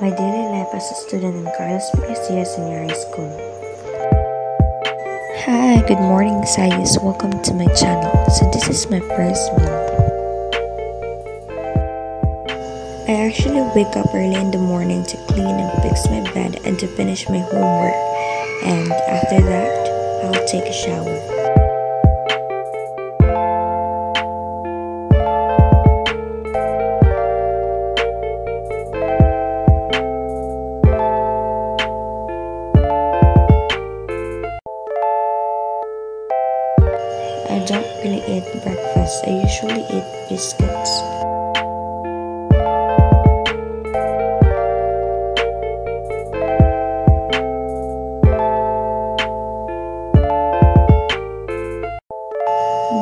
My daily life as a student in Carlos P. Senior High School. Hi, good morning, Sayus. Welcome to my channel. So this is my first meal. I actually wake up early in the morning to clean and fix my bed and to finish my homework. And after that, I'll take a shower. Really eat breakfast. I usually eat biscuits.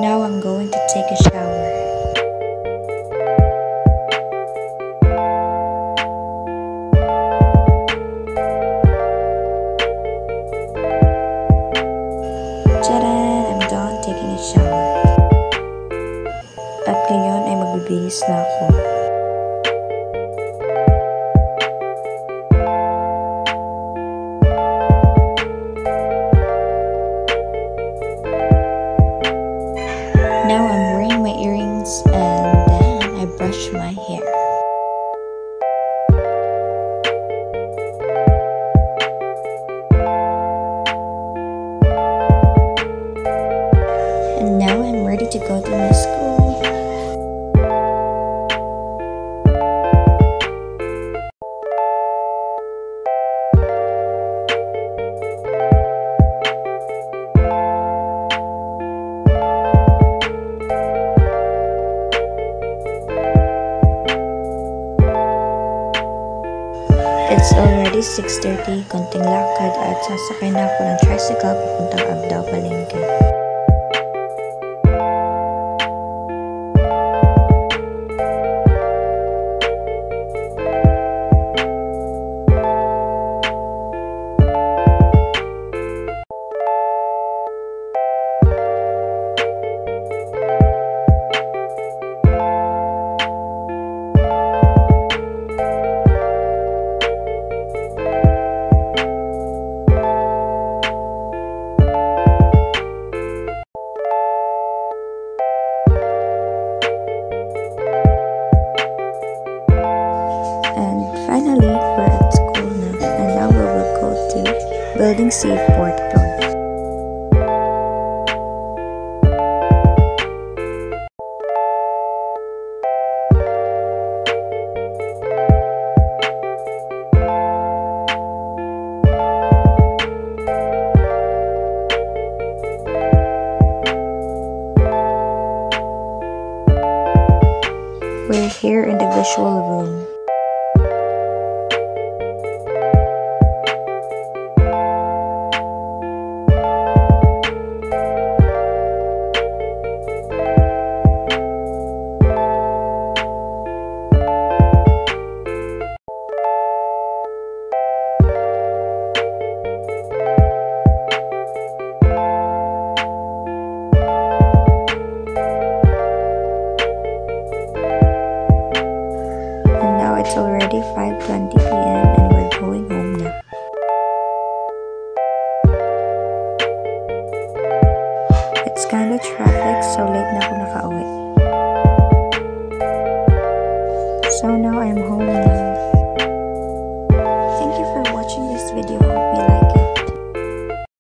Now I'm going to take a shower. Magbibihis na ako. Now I'm wearing my earrings and then I brush my hair. And now I'm ready to go to my school. It's already 6.30, konting lakad at sasakay na ako ng tricycle papuntang Agdao, Palengke. Building Safe Port floor. We're here in the visual room. It's already 5.20 p.m. and we're going home now. It's kinda traffic so late na ako nakauwi. So now I'm home now.